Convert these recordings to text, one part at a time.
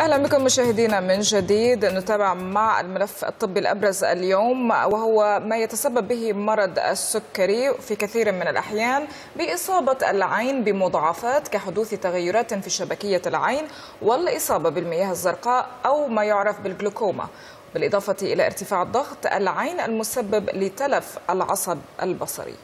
أهلا بكم مشاهدينا من جديد. نتابع مع الملف الطبي الأبرز اليوم وهو ما يتسبب به مرض السكري في كثير من الأحيان بإصابة العين بمضاعفات كحدوث تغيرات في شبكية العين والإصابة بالمياه الزرقاء أو ما يعرف بالجلوكوما. بالإضافة إلى ارتفاع ضغط العين المسبب لتلف العصب البصري.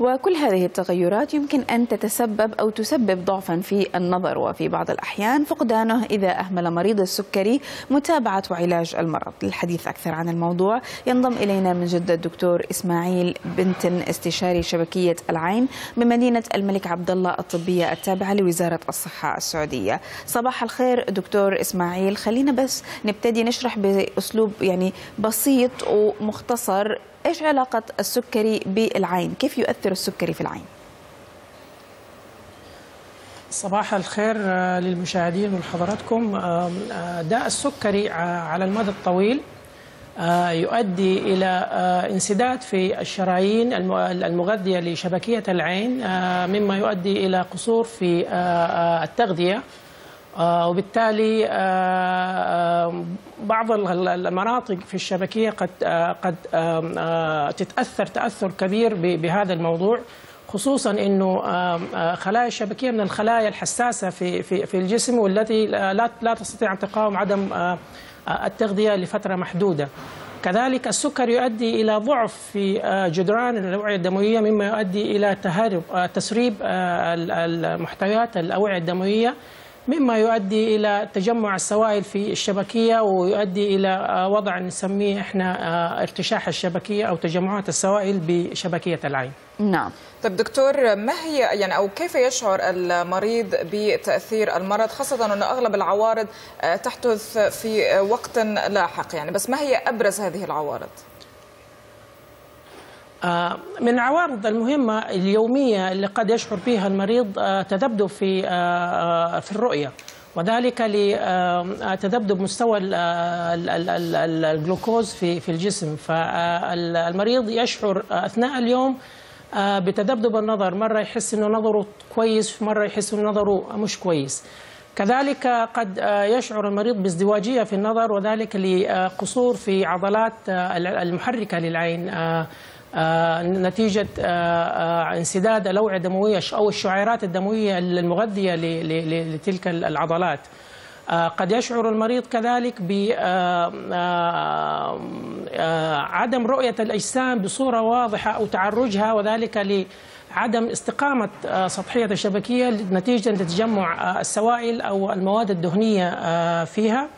وكل هذه التغيرات يمكن أن تتسبب أو تسبب ضعفا في النظر وفي بعض الأحيان. فقدانه إذا أهمل مريض السكري متابعة وعلاج المرض. للحديث أكثر عن الموضوع ينضم إلينا من جدة الدكتور إسماعيل بنتن استشاري شبكية العين بمدينة الملك عبد الله الطبية التابعة لوزارة الصحة السعودية. صباح الخير دكتور إسماعيل. خلينا بس نبتدي نشرح بأسلوب يعني بسيط ومختصر إيش علاقة السكري بالعين؟ كيف يؤثر السكري في العين؟ صباح الخير للمشاهدين ولحضراتكم داء السكري على المدى الطويل يؤدي إلى انسداد في الشرايين المغذية لشبكية العين مما يؤدي إلى قصور في التغذية وبالتالي بعض المناطق في الشبكية قد قد تتأثر تأثر كبير بهذا الموضوع خصوصا إنه خلايا الشبكية من الخلايا الحساسة في في في الجسم والتي لا لا تستطيع أن تقاوم عدم التغذية لفترة محدودة. كذلك السكر يؤدي إلى ضعف في جدران الأوعية الدموية مما يؤدي إلى تهرب تسريب المحتويات الأوعية الدموية مما يؤدي إلى تجمع السوائل في الشبكية ويؤدي إلى وضع نسميه إحنا ارتشاح الشبكية أو تجمعات السوائل بشبكية العين. نعم. طيب دكتور ما هي يعني أو كيف يشعر المريض بتأثير المرض خاصة إنه أغلب العوارض تحدث في وقت لاحق يعني بس ما هي أبرز هذه العوارض؟ من العوارض المهمة اليومية اللي قد يشعر بها المريض تذبذب في في الرؤية وذلك لتذبذب مستوى الجلوكوز في في الجسم. فالمريض يشعر أثناء اليوم بتذبذب النظر. مرة يحس إنه نظره كويس مرة يحس إنه نظره مش كويس. كذلك قد يشعر المريض بازدواجية في النظر وذلك لقصور في عضلات المحركة للعين. نتيجة انسداد الأوعية الدموية أو الشعيرات الدموية المغذية لتلك العضلات. قد يشعر المريض كذلك بعدم رؤية الأجسام بصورة واضحة أو تعرجها وذلك لعدم استقامة سطحية الشبكية نتيجة لتجمع السوائل أو المواد الدهنية فيها.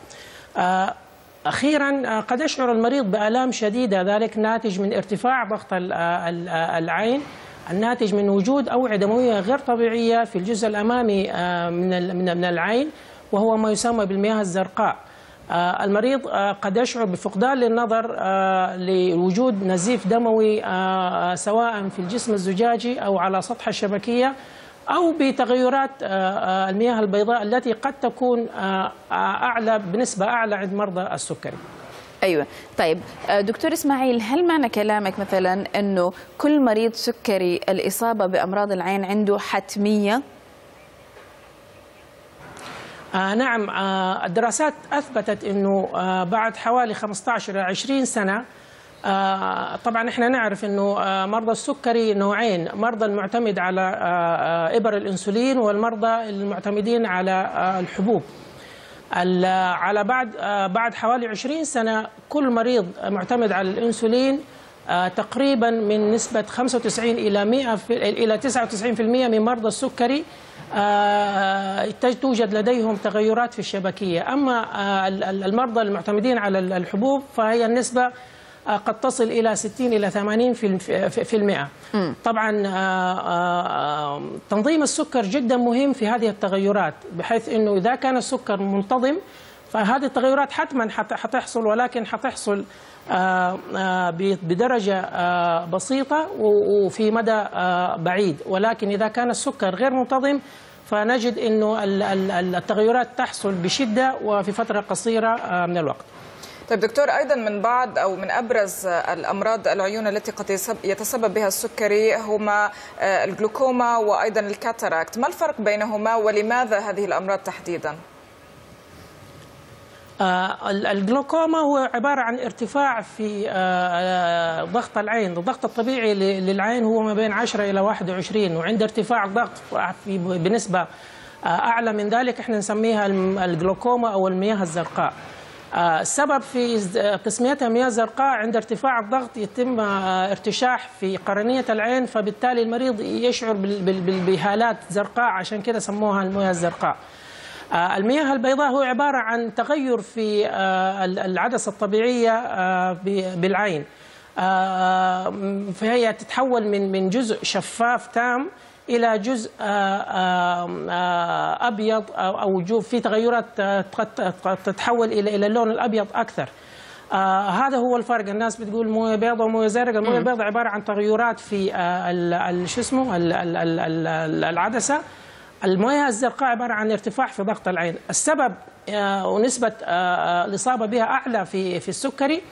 أخيرا قد يشعر المريض بآلام شديدة ذلك ناتج من ارتفاع ضغط العين الناتج من وجود أوعية دموية غير طبيعية في الجزء الأمامي من من العين وهو ما يسمى بالمياه الزرقاء. المريض قد يشعر بفقدان للنظر لوجود نزيف دموي سواء في الجسم الزجاجي أو على سطح الشبكية. أو بتغيرات المياه البيضاء التي قد تكون أعلى بنسبة أعلى عند مرضى السكري. أيوه. طيب دكتور إسماعيل هل معنى كلامك مثلا إنه كل مريض سكري الإصابة بأمراض العين عنده حتمية؟ آه نعم آه الدراسات أثبتت إنه آه بعد حوالي 15 إلى 20 سنة آه طبعا إحنا نعرف إنه آه مرضى السكري نوعين مرضى المعتمد على آه إبر الإنسولين والمرضى المعتمدين على الحبوب. على بعد بعد حوالي 20 سنة كل مريض معتمد على الإنسولين تقريبا من نسبة 95 إلى 100 إلى 99% من مرضى السكري توجد لديهم تغيرات في الشبكية. أما المرضى المعتمدين على الحبوب فهي النسبة قد تصل إلى 60 إلى 80 في المئة. طبعا تنظيم السكر جدا مهم في هذه التغيرات بحيث أنه إذا كان السكر منتظم فهذه التغيرات حتما حتحصل ولكن حتحصل بدرجة بسيطة وفي مدى بعيد. ولكن إذا كان السكر غير منتظم فنجد أنه التغيرات تحصل بشدة وفي فترة قصيرة من الوقت. طيب دكتور أيضا من بعض أو من أبرز الأمراض العيون التي قد يتسبب بها السكري هما الجلوكوما وأيضا ال cataract، ما الفرق بينهما ولماذا هذه الأمراض تحديدا؟ آه، ال- الجلوكوما هو عبارة عن ارتفاع في آه، آه، ضغط العين. الضغط الطبيعي للعين هو ما بين 10 إلى 21 وعند ارتفاع الضغط بنسبة آه، أعلى من ذلك إحنا نسميها الجلوكوما أو المياه الزرقاء. آه، السبب في ز- آه، تسميتها مياه زرقاء عند ارتفاع الضغط يتم آه، ارتشاح في قرنية العين فبالتالي المريض يشعر بهالات زرقاء عشان كده سموها المياه الزرقاء. آه، المياه البيضاء هو عبارة عن تغير في آه، ال- العدسة الطبيعية آه، بالعين. آه، فهي تتحول من من جزء شفاف تام إلى جزء آه، آه، آه، أو جو- في تغيرات تتحول إلى إلى اللون الأبيض أكثر. آه هذا هو الفرق. الناس بتقول مويه بيضاء ومويه زرقاء. الموية البيضاء عبارة عن تغيرات في آه شو اسمه؟ ال- ال- ال- ال- العدسة. الموية الزرقاء عبارة عن ارتفاع في ضغط العين. السبب آه ونسبة آه، الإصابة بها أعلى في في السكري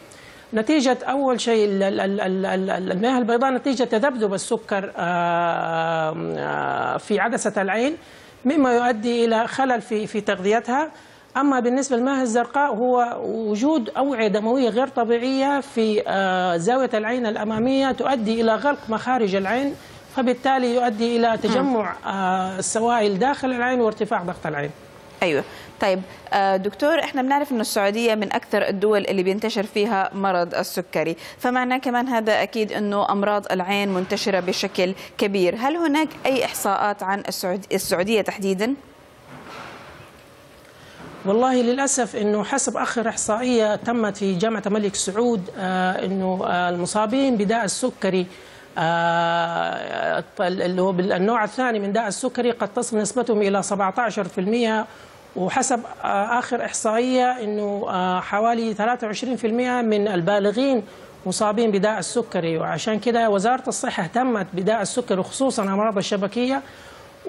نتيجة أول شيء ال- ال- ال- ال- ال- المياه البيضاء نتيجة تذبذب السكر آه، آه، في عدسة العين مما يؤدي إلى خلل في في تغذيتها. أما بالنسبة للمياه الزرقاء هو وجود أوعية دموية غير طبيعية في آه، زاوية العين الأمامية تؤدي إلى غلق مخارج العين فبالتالي يؤدي إلى تجمع السوائل داخل العين وارتفاع ضغط العين. أيوه. طيب آه، دكتور إحنا بنعرف إنه السعودية من أكثر الدول اللي بينتشر فيها مرض السكري. فمعناه كمان هذا أكيد إنه أمراض العين منتشرة بشكل كبير. هل هناك أي إحصاءات عن السعود- السعودية تحديدا؟ والله للأسف أنه حسب آخر إحصائية تمت في جامعة الملك سعود آه، أنه آه، المصابين بداء السكري آه، اللي هو النوع الثاني من داء السكري قد تصل نسبتهم إلى 17% وحسب آخر إحصائية أنه آه، حوالي 23% من البالغين مصابين بداء السكري. وعشان كده وزارة الصحة اهتمت بداء السكري وخصوصا أمراض الشبكية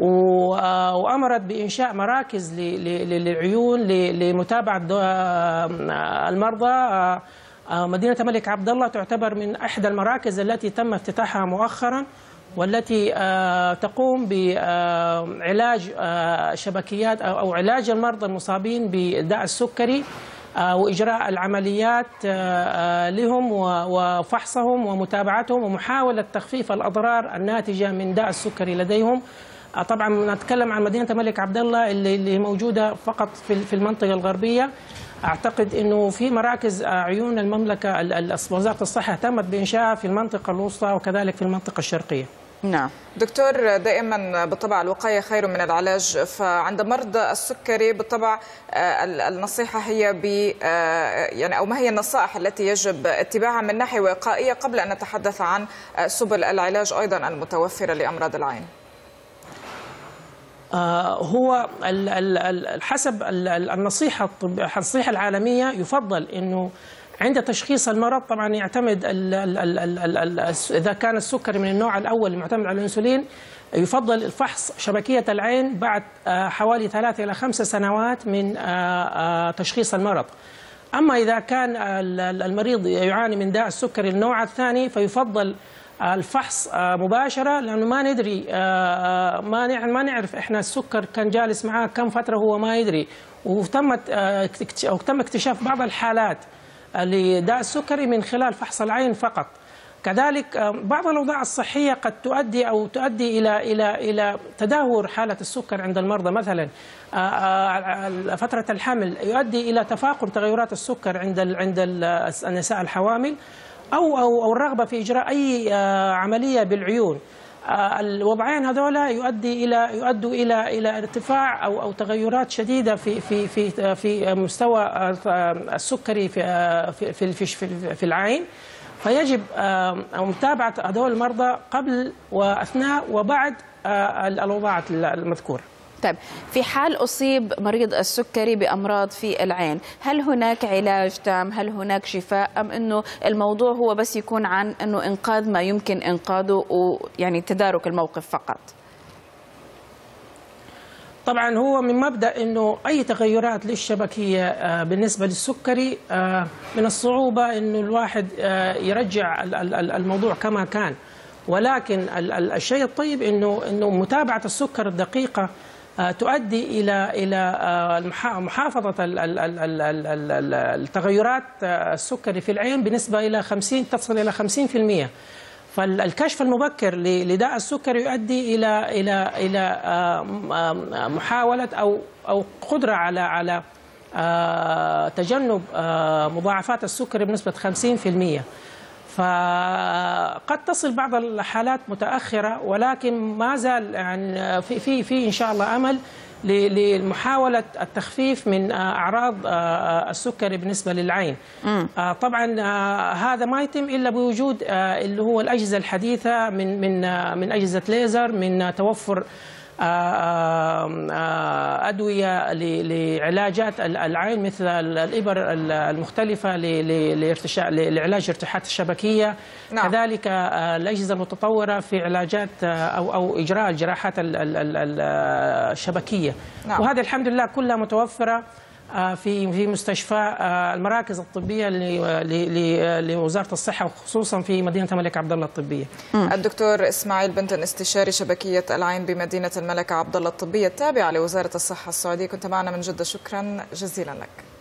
آه، وأمرت بإنشاء مراكز للعيون ل- لمتابعة دو- آه، المرضى. مدينة الملك عبد الله تعتبر من إحدى المراكز التي تم افتتاحها مؤخرا. والتي آه، تقوم بعلاج شبكيات أو أو علاج المرضى المصابين بداء السكري آه، وإجراء العمليات آه، آه، لهم وفحصهم ومتابعتهم ومحاولة تخفيف الأضرار الناتجة من داء السكري لديهم. آه، طبعا نتكلم عن مدينة الملك عبد الله اللي اللي موجودة فقط في المنطقة الغربية. أعتقد إنه في مراكز آه، عيون المملكة ال- ال- وزارة الصحة اهتمت بانشائها في المنطقة الوسطى وكذلك في المنطقة الشرقية. نعم. دكتور دائما بالطبع الوقاية خير من العلاج فعند مرضى السكري بالطبع آه، ال- النصيحة هي ب آه، يعني أو ما هي النصائح التي يجب اتباعها من ناحية وقائية قبل أن نتحدث عن آه، سبل العلاج أيضا المتوفرة لأمراض العين؟ هو ال- ال- ال- حسب ال- ال- النصيحة الطب- النصيحة العالمية يفضل أنه عند تشخيص المرض طبعا يعتمد ال ال ال ال ال ال إذا كان السكري من النوع الأول المعتمد على الأنسولين يفضل الفحص شبكية العين بعد آه، حوالي ثلاثة إلى خمسة سنوات من آه، آه، تشخيص المرض. أما إذا كان ال- ال- المريض يعاني من داء السكري النوع الثاني فيفضل الفحص مباشرة لأنه ما ندري ما ما نعرف إحنا السكر كان جالس معاه كم فترة هو ما يدري. أو تم اكتشاف بعض الحالات لداء السكري من خلال فحص العين فقط. كذلك آه، بعض الأوضاع الصحية قد تؤدي أو تؤدي إلى إلى إلى تدهور حالة السكر عند المرضى. مثلا آه، آه، فترة الحمل يؤدي إلى تفاقم تغيرات السكر عند عند ال- النساء الحوامل أو أو الرغبة في إجراء أي آه، عملية بالعيون. الوضعين هذولا يؤدي إلى يؤدوا إلى إلى ارتفاع أو أو تغيرات شديدة في في في في مستوى السكري في في في في, في, في العين. فيجب آه، متابعة هذول المرضى قبل وأثناء وبعد آه، الاوضاع المذكورة. طيب في حال أصيب مريض السكري بأمراض في العين هل هناك علاج تام؟ هل هناك شفاء؟ أم أنه الموضوع هو بس يكون عن أنه إنقاذ ما يمكن إنقاذه ويعني تدارك الموقف فقط؟ طبعا هو من مبدأ إنه أي تغيرات للشبكية آه، بالنسبة للسكري آه، من الصعوبة إنه الواحد آه، يرجع ال- ال- ال- الموضوع كما كان. ولكن ال- ال- الشيء الطيب إنه إنه متابعة السكر الدقيقة تؤدي إلى إلى محافظة التغيرات السكري في العين بنسبة إلى 50 تصل إلى 50% فالكشف المبكر لداء السكري يؤدي إلى إلى إلى محاولة أو أو قدرة على على تجنب مضاعفات السكري بنسبة 50% فقد تصل بعض الحالات متأخرة ولكن ما زال يعني في في في إن شاء الله أمل لمحاولة التخفيف من أعراض السكري بالنسبة للعين. طبعا هذا ما يتم إلا بوجود اللي هو الأجهزة الحديثة من من من أجهزة ليزر من توفر أدوية لعلاجات العين مثل الإبر المختلفة لارتشاء لعلاج ارتحات الشبكية نعم. كذلك الأجهزة المتطورة في علاجات أو أو إجراء الجراحات الشبكية نعم. وهذا الحمد لله كلها متوفرة في في مستشفى المراكز الطبية لوزارة الصحة وخصوصا في مدينة الملك عبد الله الطبية. الدكتور إسماعيل بنتن استشاري شبكية العين بمدينة الملك عبد الله الطبية التابعة لوزارة الصحة السعودية كنت معنا من جدة شكرا جزيلا لك.